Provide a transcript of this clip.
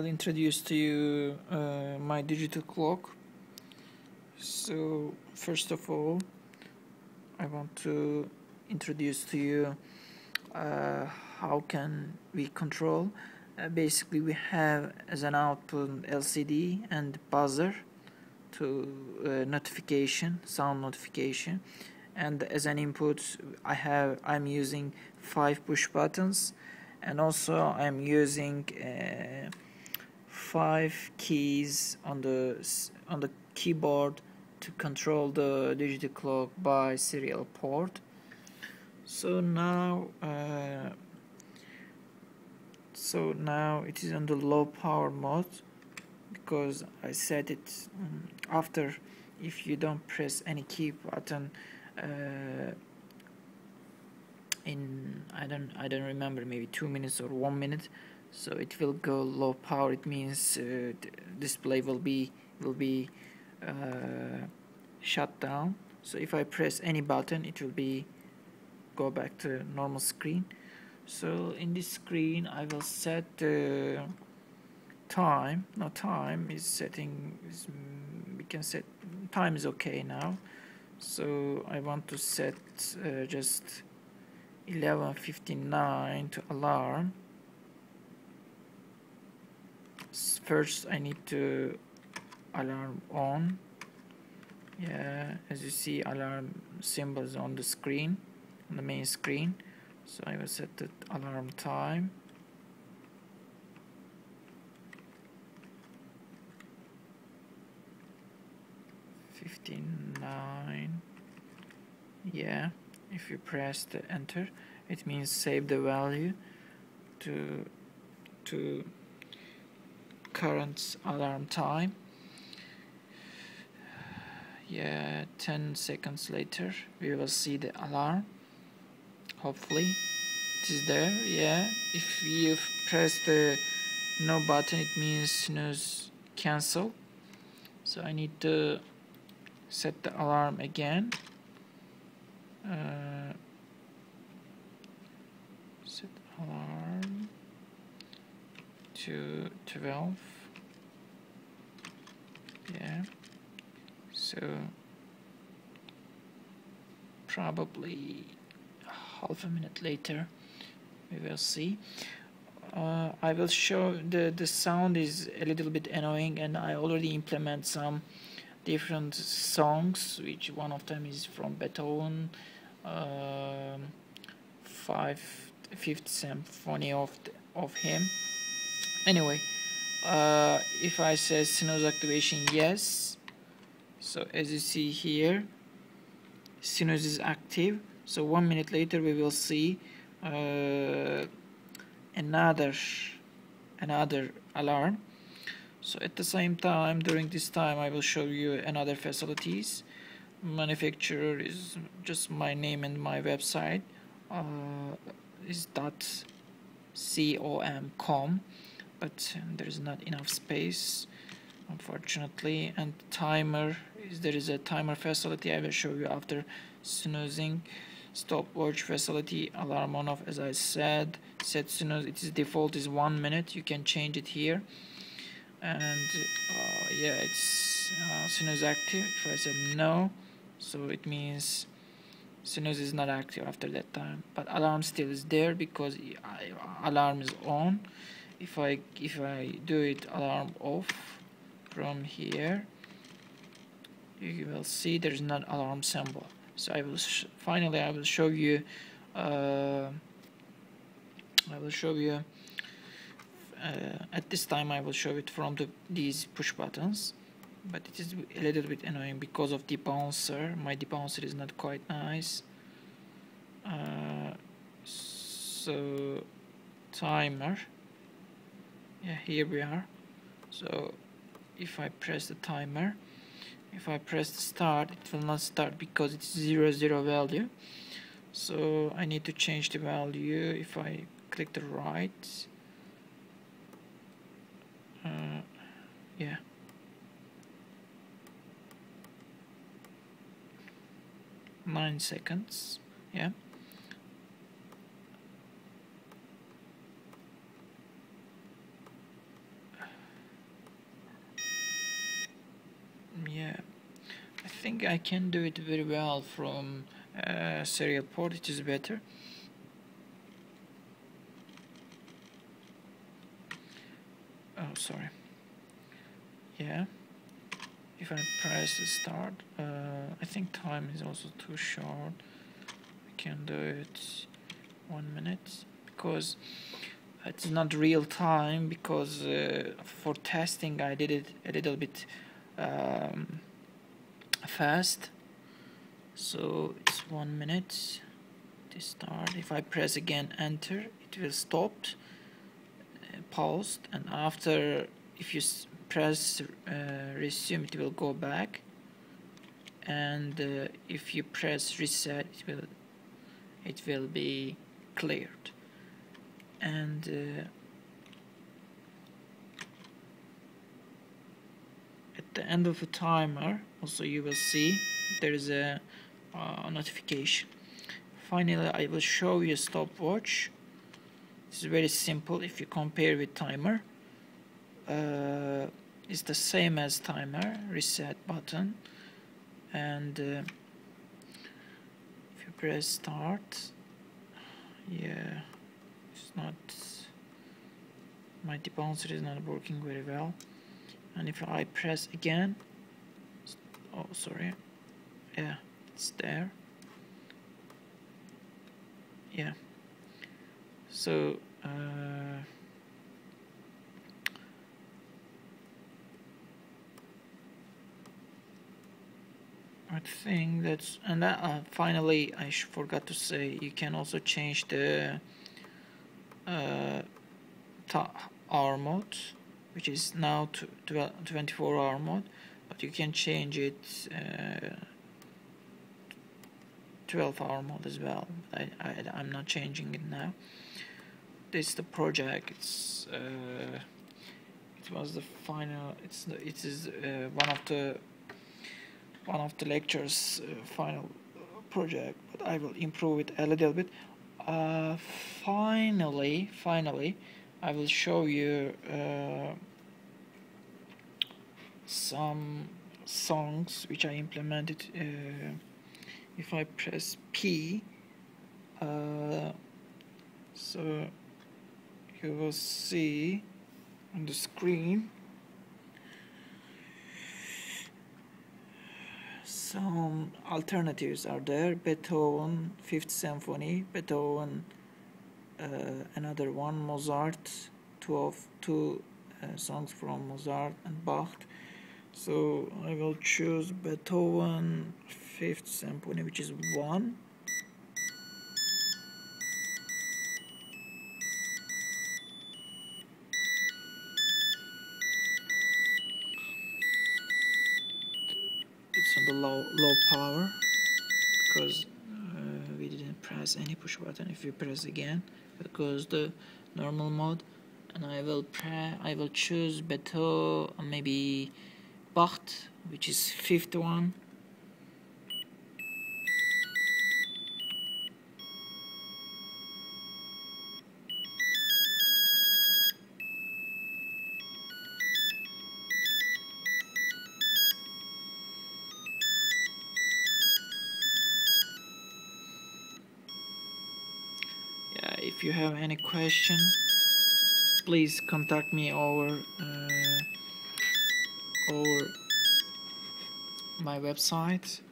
will introduce to you uh, my digital clock. So first of all, I want to introduce to you uh, how can we control. Uh, basically, we have as an output LCD and buzzer to uh, notification, sound notification, and as an input, I have I'm using five push buttons and also I'm using uh, five keys on the on the keyboard to control the digital clock by serial port. So now uh, so now it is on the low power mode because I set it um, after if you don't press any key button uh, in I don't I don't remember maybe two minutes or one minute so it will go low power. It means uh, display will be will be uh, shut down. So if I press any button it will be go back to normal screen. So in this screen I will set the time. No time is setting is, we can set time is okay now. So I want to set uh, just 11.59 to alarm first I need to alarm on. Yeah as you see alarm symbols on the screen on the main screen. So I will set the alarm time. Fifty nine. Yeah if you press the enter it means save the value to to current alarm time. Yeah 10 seconds later we will see the alarm. Hopefully it is there. Yeah if you press the no button it means snooze cancel. So I need to set the alarm again. Uh, set alarm to 12 yeah. So probably half a minute later we will see. Uh, I will show the the sound is a little bit annoying and I already implement some different songs which one of them is from Beethoven um, five fifth symphony of the, of him. Anyway uh, if I say snooze activation yes. So as you see here snooze is active. So one minute later we will see uh, another another alarm. So at the same time during this time I will show you another facilities. Manufacturer is just my name and my website uh, is dot com com but there is not enough space unfortunately. And timer is there is a timer facility I will show you after. Snoozing stopwatch facility alarm on off as I said. Set snooze it is default is one minute you can change it here. And uh, yeah it's uh, snooze active. If I said no so it means snooze is not active after that time. But alarm still is there because alarm is on if I if I do it alarm off from here you will see there's not alarm symbol. So I will finally I will show you uh, I will show you uh, at this time I will show it from the, these push buttons but it is a little bit annoying because of the bouncer. My debouncer is not quite nice. Uh, so timer yeah here we are. So if I press the timer if I press start it will not start because it's zero zero value. So I need to change the value if I click the right. Uh, yeah. Nine seconds. Yeah I think I can do it very well from uh, serial port. It is better. Oh sorry. Yeah. If I press start uh, I think time is also too short. I can do it one minute because it's not real time because uh, for testing I did it a little bit um, fast so it's one minute to start. If I press again enter it will stop uh, paused and after if you press uh, resume it will go back. And uh, if you press reset it will it will be cleared. And uh, at the end of the timer also you will see there is a uh, notification. Finally I will show you a stopwatch. It's very simple if you compare with timer. Uh, it's the same as timer reset button. And uh, if you press start yeah it's not my debouncer is not working very well and if I press again oh sorry yeah it's there. Yeah. So uh, I think that's and that, uh, finally I forgot to say you can also change the uh, hour mode which is now 24 hour mode but you can change it uh, 12 hour mode as well. I, I, I'm not changing it now. This is the project. It's uh, it was the final it's the, it is uh, one of the one of the lectures uh, final project but I will improve it a little bit. Uh, finally finally I will show you uh, some songs which I implemented uh, if I press P uh, so you will see on the screen some alternatives are there. Beethoven Fifth Symphony Beethoven another one Mozart two of two uh, songs from Mozart and Bach. So I will choose Beethoven Fifth Symphony which is one. It's on the low low power because uh, press any push button if you press again because the normal mode. And I will pre I will choose Beethoven uh, maybe Bach which is fifth one if you have any question please contact me over uh, or my website